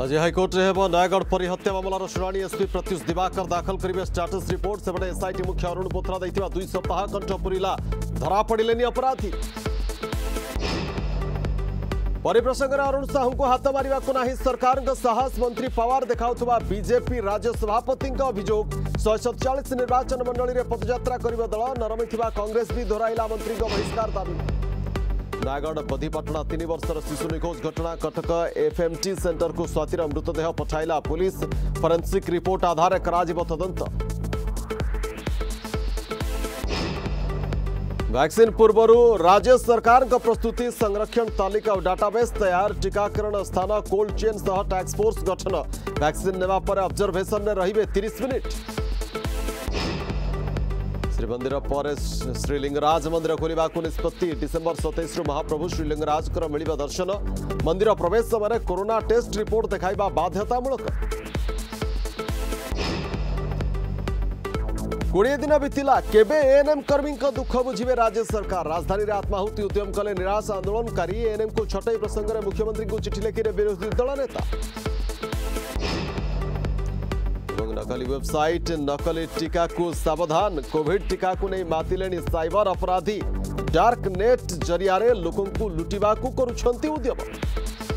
आज हाईकोर्ट में हो नयगढ़ परी हत्या मामलों शुणी एसपी प्रत्युष दिवाकर दाखल करेंगे स्टाटस रिपोर्ट सेबे एसआईटी मुख्य अरुण बोथ्रा दे दुई सप्ताह कंठ पूरला धरा पड़े अपराधी परिप्रसंग अरुण साहू को हाथ मारे को ना साहस मंत्री पवार देखा बीजेपी राज्य सभापति अभोग शह सतचाश निर्वाचन मंडल में पदयात्रा कर दल नरमी कांग्रेस भी दोहरला मंत्री बहिष्कार दावी नयगढ़ बदीपाटना तीन वर्ष शिशु निखोज घटना कटक एफएमटी सेंटर को स्वातिर मृतदेह पठाइला पुलिस फरेन्सिक रिपोर्ट आधार करदंत वैक्सीन पूर्व राज्य सरकार का प्रस्तुति संरक्षण तालिका और डाटाबेस तैयार टीकाकरण स्थान कोल्ड चेन सह टास्क फोर्स गठन वैक्सीन नेवा पर में रे तीस मिनिट श्रीमंदिर पर श्रीलिंगराज मंदिर खोल को निष्पत्ति डिसेंबर सतैश रु महाप्रभु श्रीलिंगराज मिल दर्शन मंदिर प्रवेश समय कोरोना टेस्ट रिपोर्ट देखा बाध्यतामूलक कोड़े दिन बीतला केबे एएनएम कर्मी का दुख बुझे राज्य सरकार राजधानी में आत्माहुति उद्यम कले निराश आंदोलनकारी एएनएम को छटे प्रसंगे मुख्यमंत्री को चिठी लिखे विरोधी दल नेता नकली वेबसाइट नकली को सावधान कोविड को नहीं मातिले साइबर अपराधी डार्क नेट जरिया लोक लुटा करूम